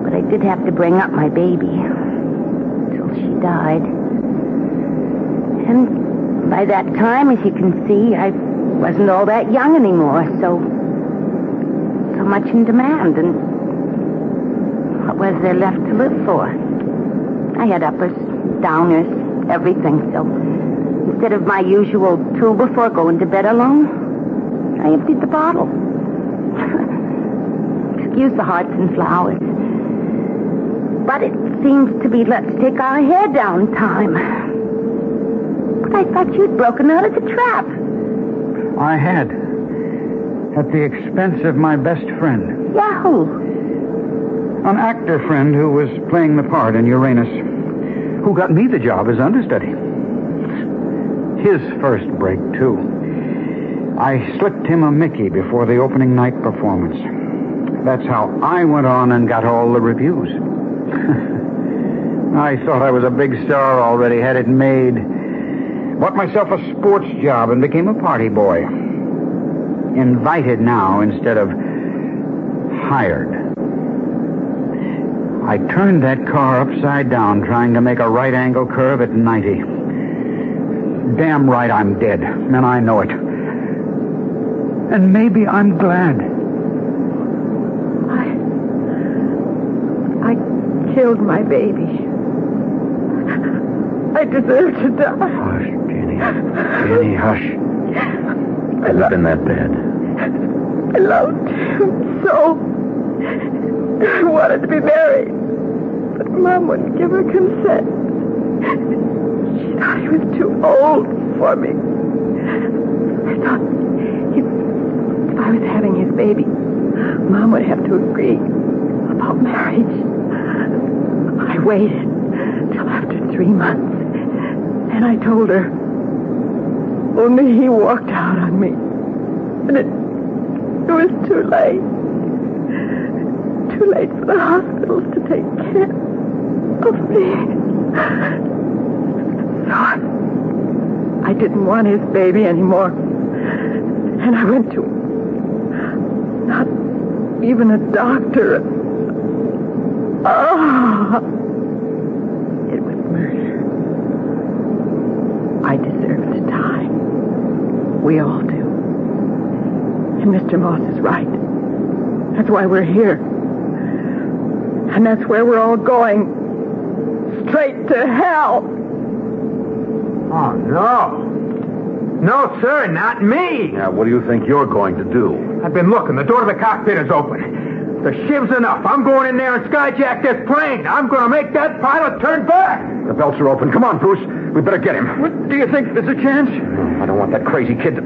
But I did have to bring up my baby till she died. And by that time, as you can see, I wasn't all that young anymore, so so much in demand, and what was there left to live for? I had uppers, downers, everything, so instead of my usual two before going to bed alone, I emptied the bottle. *laughs* Excuse the hearts and flowers. But it seems to be let's take our hair down time. But I thought you'd broken out of the trap. I had. At the expense of my best friend. Yahoo! An actor friend who was playing the part in Uranus. Who got me the job as understudy. His first break, too. I slipped him a Mickey before the opening night performance. That's how I went on and got all the reviews. *laughs* I thought I was a big star already, had it made. Bought myself a sports job and became a party boy. Invited now instead of hired. I turned that car upside down trying to make a right angle curve at 90. Damn right I'm dead, and I know it. And maybe I'm glad. I I killed my baby. I deserve to die. Hush, Jenny. Jenny, hush. I it in that bed. I loved him so. I wanted to be married. But Mom wouldn't give her consent. She thought he was too old for me. I thought if, if I was having his baby, Mom would have to agree about marriage. I waited till after three months. And I told her. Only he walked out on me. And it, it was too late. Too late for the hospitals to take care of me. So I, I didn't want his baby anymore. And I went to not even a doctor. Oh, it was murder. I deserve to die. We all do. And Mr. Moss is right. That's why we're here. And that's where we're all going. Straight to hell. Oh, no. No, sir, not me. Now, what do you think you're going to do? I've been looking. The door to the cockpit is open. The shiv's enough. I'm going in there and skyjack this plane. I'm going to make that pilot turn back. The belts are open. Come on, Bruce. We better get him. What, do you think there's a chance? I don't want that crazy kid to...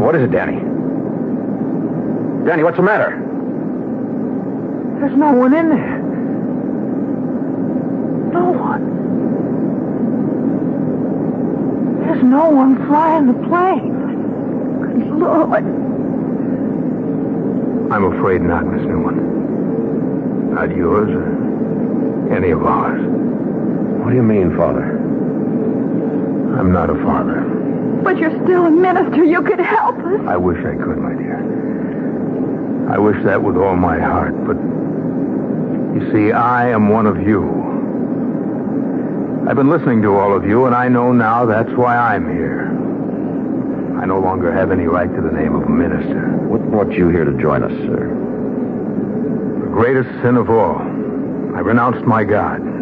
What is it, Danny? Danny, what's the matter? There's no one in there. No one. There's no one flying the plane. Good Lord. I'm afraid not, Miss Newman. Not yours or any of ours. What do you mean, Father? I'm not a father. But you're still a minister. You could help us. I wish I could, my dear. I wish that with all my heart, but you see, I am one of you. I've been listening to all of you, and I know now that's why I'm here. I no longer have any right to the name of a minister. What brought you here to join us, sir? The greatest sin of all. I renounced my God.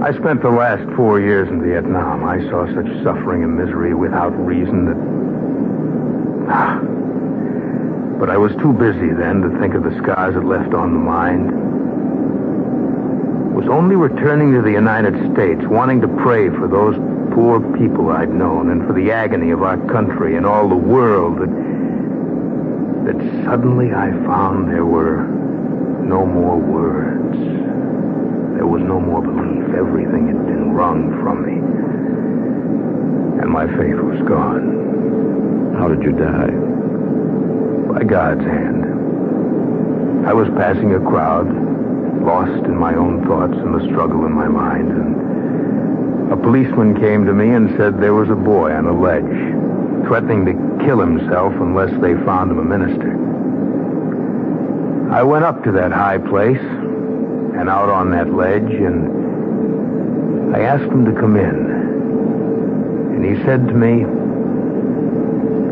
I spent the last four years in Vietnam. I saw such suffering and misery without reason that. Ah. But I was too busy then to think of the scars it left on the mind. Was only returning to the United States, wanting to pray for those poor people I'd known and for the agony of our country and all the world that that suddenly I found there were no more words. There was no more belief. Everything had been wrung from me. And my faith was gone. How did you die? By God's hand. I was passing a crowd, lost in my own thoughts and the struggle in my mind, and a policeman came to me and said there was a boy on a ledge threatening to kill himself unless they found him a minister. I went up to that high place and out on that ledge, and I asked him to come in. And he said to me,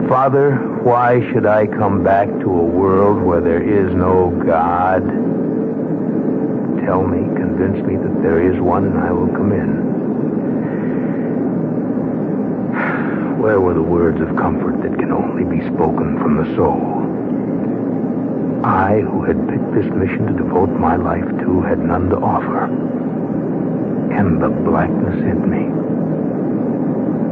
Father, why should I come back to a world where there is no God? Tell me, convince me that there is one, and I will come in. *sighs* Where were the words of comfort that can only be spoken from the soul? I, who had picked this mission to devote my life to, had none to offer. And the blackness hit me.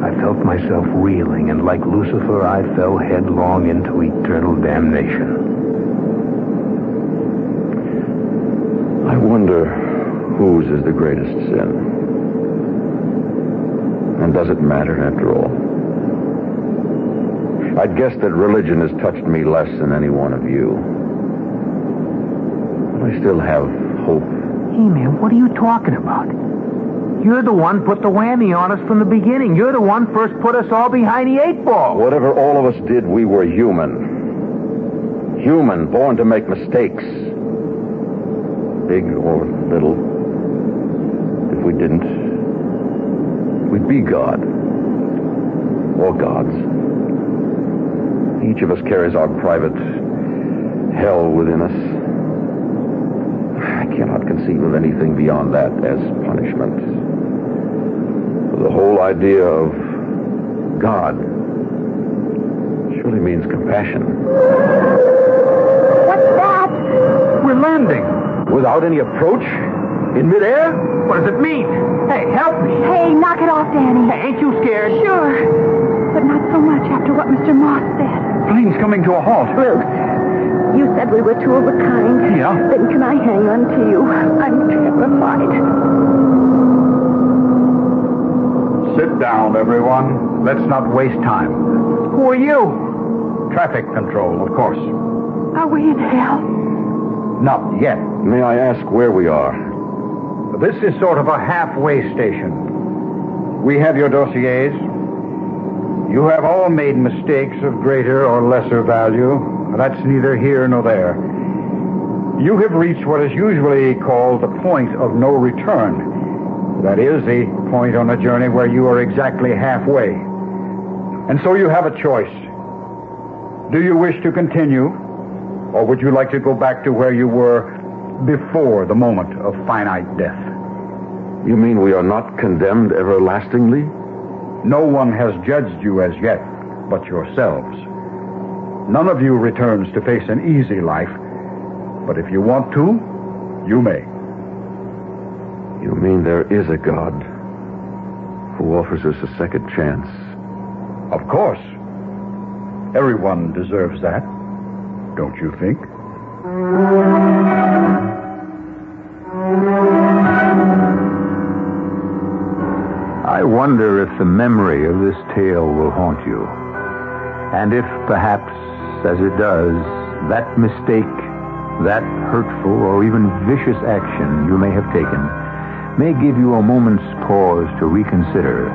I felt myself reeling, and like Lucifer, I fell headlong into eternal damnation. I wonder whose is the greatest sin. And does it matter after all? I'd guess that religion has touched me less than any one of you. I still have hope. Hey, man, what are you talking about? You're the one put the whammy on us from the beginning. You're the one first put us all behind the eight ball. Whatever all of us did, we were human. Human, born to make mistakes. Big or little. If we didn't, we'd be God. Or gods. Each of us carries our private hell within us. I cannot conceive of anything beyond that as punishment. The whole idea of God surely means compassion. What's that? We're landing. Without any approach? In midair? What does it mean? Hey, help me. Hey, knock it off, Danny. Hey, ain't you scared? Sure. But not so much after what Mr. Moss said. Plane's coming to a halt. Bruce, you said we were two of a kind. Yeah. Then can I hang on to you? I'm terrified. Sit down, everyone. Let's not waste time. Who are you? Traffic control, of course. Are we in hell? Not yet. May I ask where we are? This is sort of a halfway station. We have your dossiers. You have all made mistakes of greater or lesser value. That's neither here nor there. You have reached what is usually called the point of no return. That is, the point on a journey where you are exactly halfway. And so you have a choice. Do you wish to continue, or would you like to go back to where you were before the moment of finite death? You mean we are not condemned everlastingly? No one has judged you as yet but yourselves. None of you returns to face an easy life, but if you want to, you may. You mean there is a God who offers us a second chance? Of course. Everyone deserves that, don't you think? I wonder if the memory of this tale will haunt you. And if perhaps, as it does, that mistake, that hurtful or even vicious action you may have taken may give you a moment's pause to reconsider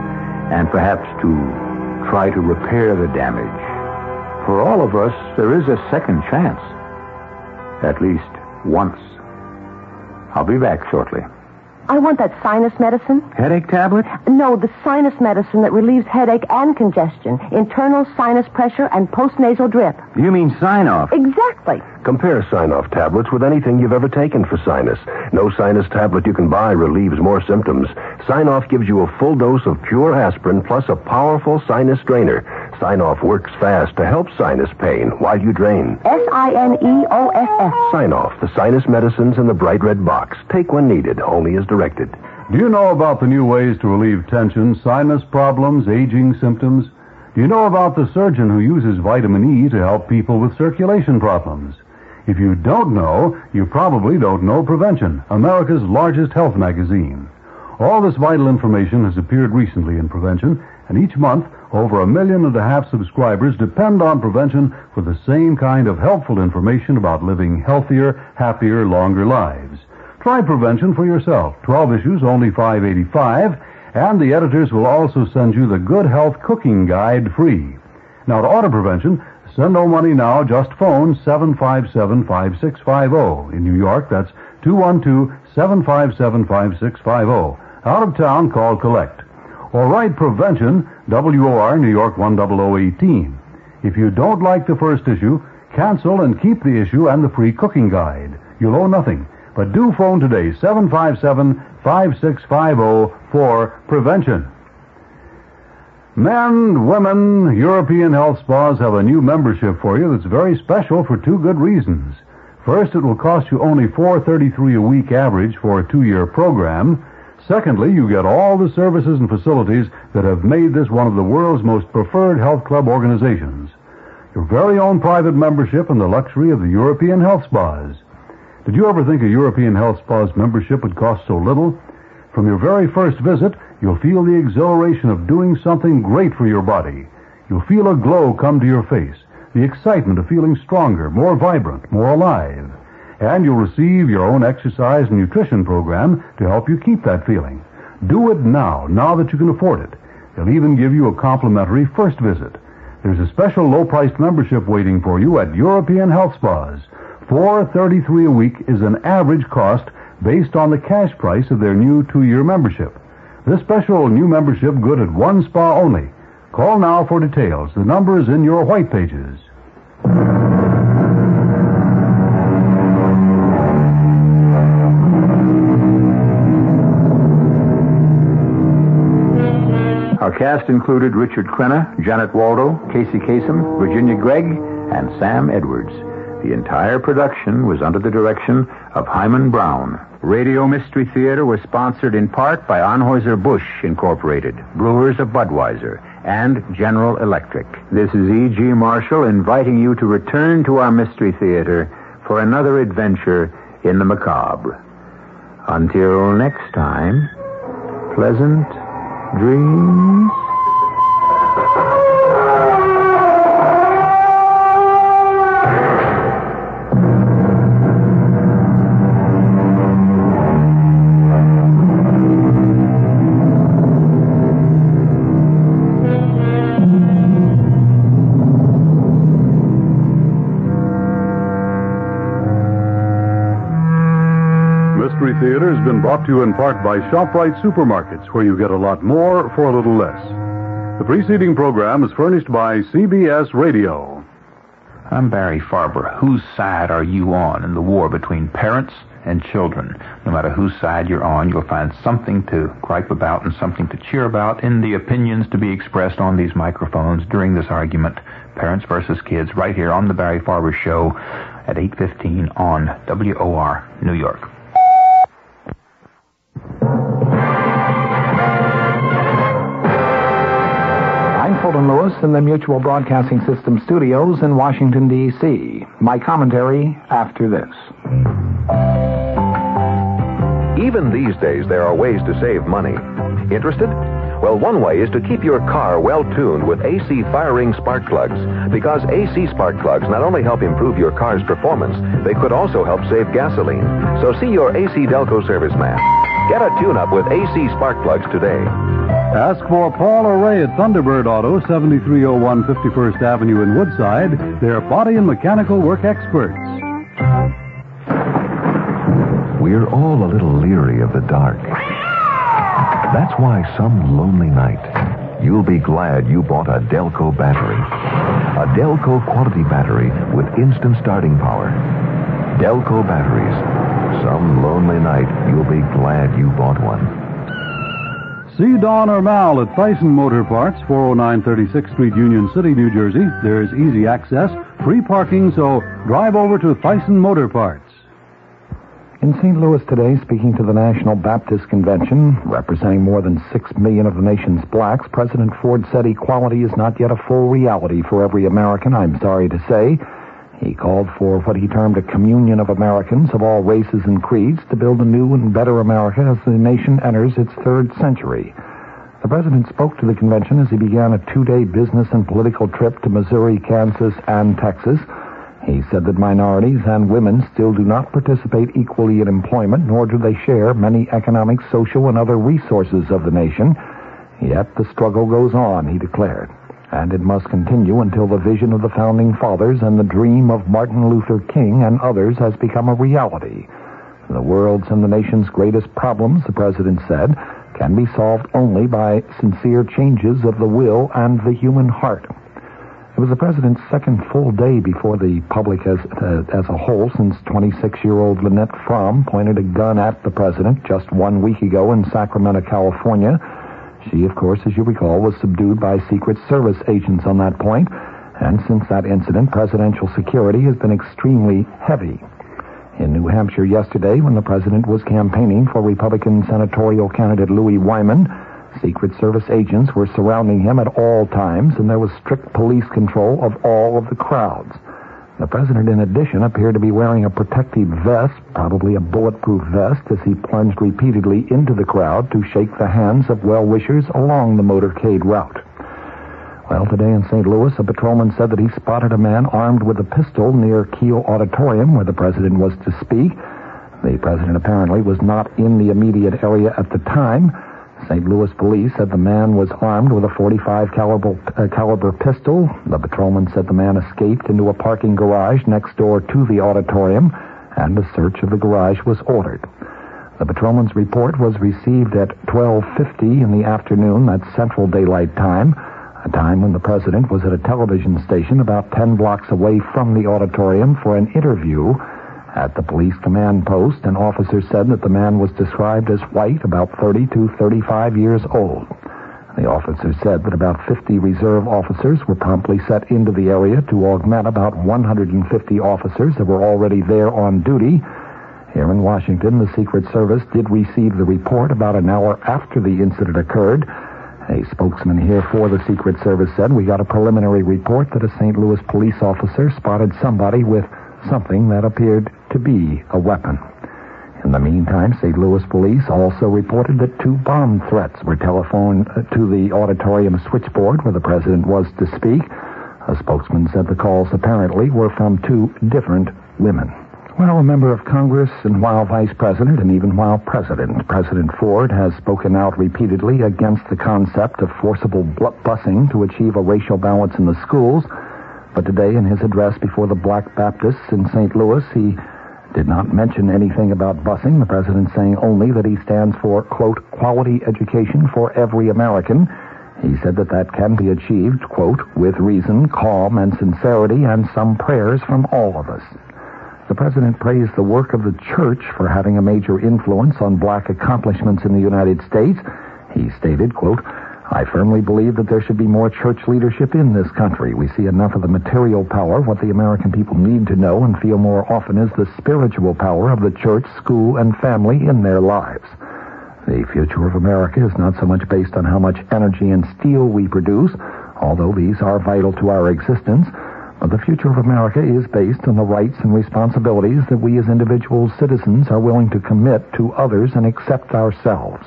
and perhaps to try to repair the damage. For all of us, there is a second chance. At least once. I'll be back shortly. I want that sinus medicine. Headache tablet? No, the sinus medicine that relieves headache and congestion, internal sinus pressure, and postnasal drip. You mean Sine-Off? Exactly. Compare Sine-Off tablets with anything you've ever taken for sinus. No sinus tablet you can buy relieves more symptoms. Sine-Off gives you a full dose of pure aspirin plus a powerful sinus strainer. Sine-Off works fast to help sinus pain while you drain. S I N E O F F. Sign Off, the sinus medicines in the bright red box. Take when needed, only as directed. Do you know about the new ways to relieve tension, sinus problems, aging symptoms? Do you know about the surgeon who uses vitamin E to help people with circulation problems? If you don't know, you probably don't know Prevention, America's largest health magazine. All this vital information has appeared recently in Prevention, and each month, over a million and a half subscribers depend on Prevention for the same kind of helpful information about living healthier, happier, longer lives. Try Prevention for yourself. 12 issues, only 585, and the editors will also send you the Good Health Cooking Guide free. Now, to order Prevention, send no money now, just phone 757-5650. In New York, that's 212-757-5650. Out of town, call collect. Or write Prevention, WOR, New York 10018. If you don't like the first issue, cancel and keep the issue and the free cooking guide. You'll owe nothing. But do phone today, 757-5650 for Prevention. Men, women, European health spas have a new membership for you that's very special for two good reasons. First, it will cost you only $4.33 a week average for a two-year program. Secondly, you get all the services and facilities that have made this one of the world's most preferred health club organizations. Your very own private membership and the luxury of the European health spas. Did you ever think a European health spa's membership would cost so little? From your very first visit, you'll feel the exhilaration of doing something great for your body. You'll feel a glow come to your face, the excitement of feeling stronger, more vibrant, more alive. And you'll receive your own exercise and nutrition program to help you keep that feeling. Do it now, now that you can afford it. They'll even give you a complimentary first visit. There's a special low-priced membership waiting for you at European Health Spas. Four thirty-three a week is an average cost based on the cash price of their new two-year membership. This special new membership good at one spa only. Call now for details. The number is in your white pages. Cast included Richard Crenna, Janet Waldo, Casey Kasem, Virginia Gregg, and Sam Edwards. The entire production was under the direction of Himan Brown. Radio Mystery Theater was sponsored in part by Anheuser-Busch Incorporated, Brewers of Budweiser, and General Electric. This is E.G. Marshall inviting you to return to our Mystery Theater for another adventure in the macabre. Until next time, pleasant dreams. Mystery Theater has been brought to you in part by ShopRite Supermarkets, where you get a lot more for a little less. The preceding program is furnished by CBS Radio. I'm Barry Farber. Whose side are you on in the war between parents and children? No matter whose side you're on, you'll find something to gripe about and something to cheer about in the opinions to be expressed on these microphones during this argument. Parents versus kids, right here on the Barry Farber Show at 8:15 on WOR New York. Lewis in the Mutual Broadcasting System studios in Washington, D.C. My commentary after this. Even these days, there are ways to save money. Interested? Well, one way is to keep your car well tuned with AC firing spark plugs. Because AC spark plugs not only help improve your car's performance, they could also help save gasoline. So see your AC Delco serviceman. Get a tune up with AC spark plugs today. Ask for Paul O'Ray at Thunderbird Auto, 7301 51st Avenue in Woodside. They're body and mechanical work experts. We're all a little leery of the dark. That's why some lonely night, you'll be glad you bought a Delco battery. A Delco quality battery with instant starting power. Delco batteries. Some lonely night, you'll be glad you bought one. See Don or Mal at Thyssen Motor Parts, 409 36th Street, Union City, New Jersey. There's easy access, free parking, so drive over to Thyssen Motor Parts. In St. Louis today, speaking to the National Baptist Convention, representing more than six million of the nation's blacks, President Ford said equality is not yet a full reality for every American, I'm sorry to say. He called for what he termed a communion of Americans of all races and creeds to build a new and better America as the nation enters its third century. The president spoke to the convention as he began a two-day business and political trip to Missouri, Kansas, and Texas. He said that minorities and women still do not participate equally in employment, nor do they share many economic, social, and other resources of the nation. Yet the struggle goes on, he declared, and it must continue until the vision of the Founding Fathers and the dream of Martin Luther King and others has become a reality. The world's and the nation's greatest problems, the president said, can be solved only by sincere changes of the will and the human heart. It was the president's second full day before the public as, uh, as a whole since 26-year-old Lynette Fromme pointed a gun at the president just one week ago in Sacramento, California. She, of course, as you recall, was subdued by Secret Service agents on that point, and since that incident, presidential security has been extremely heavy. In New Hampshire yesterday, when the president was campaigning for Republican senatorial candidate Louis Wyman, Secret Service agents were surrounding him at all times, and there was strict police control of all of the crowds. The president, in addition, appeared to be wearing a protective vest, probably a bulletproof vest, as he plunged repeatedly into the crowd to shake the hands of well-wishers along the motorcade route. Well, today in St. Louis, a patrolman said that he spotted a man armed with a pistol near Kiel Auditorium, where the president was to speak. The president apparently was not in the immediate area at the time. St. Louis police said the man was armed with a 45 caliber, uh, caliber pistol. The patrolman said the man escaped into a parking garage next door to the auditorium, and a search of the garage was ordered. The patrolman's report was received at 12:50 in the afternoon, that's Central Daylight Time, a time when the president was at a television station about 10 blocks away from the auditorium for an interview at the police command post, an officer said that the man was described as white, about 30 to 35 years old. The officer said that about 50 reserve officers were promptly set into the area to augment about 150 officers that were already there on duty. Here in Washington, the Secret Service did receive the report about an hour after the incident occurred. A spokesman here for the Secret Service said, We got a preliminary report that a St. Louis police officer spotted somebody with something that appeared to be a weapon. In the meantime, St. Louis police also reported that two bomb threats were telephoned uh, to the auditorium switchboard where the president was to speak. A spokesman said the calls apparently were from two different women. Well, a member of Congress, and while vice president, and even while president, President Ford has spoken out repeatedly against the concept of forcible busing to achieve a racial balance in the schools. But today, in his address before the Black Baptists in St. Louis, he did not mention anything about busing, the president saying only that he stands for, quote, quality education for every American. He said that that can be achieved, quote, with reason, calm, and sincerity, and some prayers from all of us. The president praised the work of the church for having a major influence on black accomplishments in the United States. He stated, quote, I firmly believe that there should be more church leadership in this country. We see enough of the material power. What the American people need to know and feel more often is the spiritual power of the church, school, and family in their lives. The future of America is not so much based on how much energy and steel we produce, although these are vital to our existence, but the future of America is based on the rights and responsibilities that we as individual citizens are willing to commit to others and accept ourselves.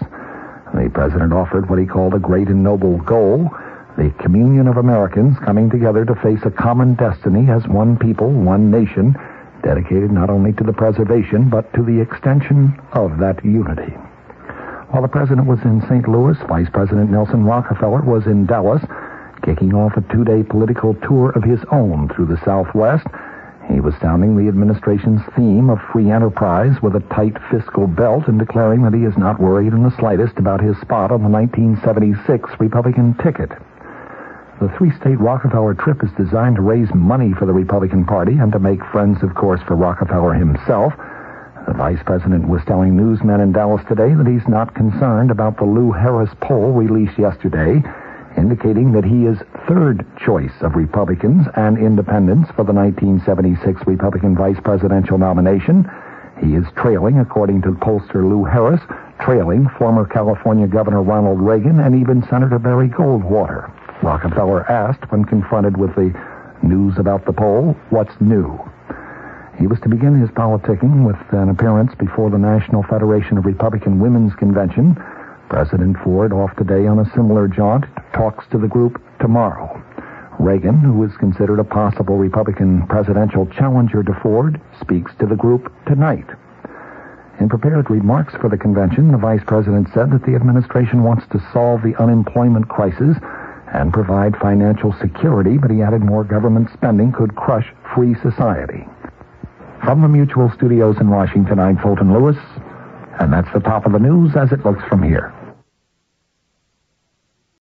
The president offered what he called a great and noble goal the communion of Americans coming together to face a common destiny as one people, one nation, dedicated not only to the preservation but to the extension of that unity. While the president was in St. Louis, Vice President Nelson Rockefeller was in Dallas, kicking off a two-day political tour of his own through the Southwest he was sounding the administration's theme of free enterprise with a tight fiscal belt and declaring that he is not worried in the slightest about his spot on the 1976 Republican ticket. The three-state Rockefeller trip is designed to raise money for the Republican Party and to make friends, of course, for Rockefeller himself. The vice president was telling newsmen in Dallas today that he's not concerned about the Lou Harris poll released yesterday, indicating that he is third choice of Republicans and independents for the 1976 Republican vice presidential nomination. He is trailing, according to pollster Lou Harris, trailing former California Governor Ronald Reagan and even Senator Barry Goldwater. Rockefeller asked when confronted with the news about the poll, what's new? He was to begin his politicking with an appearance before the National Federation of Republican Women's Convention. President Ford, off today on a similar jaunt, talks to the group tomorrow. Reagan, who is considered a possible Republican presidential challenger to Ford, speaks to the group tonight. In prepared remarks for the convention, the vice president said that the administration wants to solve the unemployment crisis and provide financial security, but he added more government spending could crush free society. From the Mutual Studios in Washington, I'm Fulton Lewis, and that's the top of the news as it looks from here.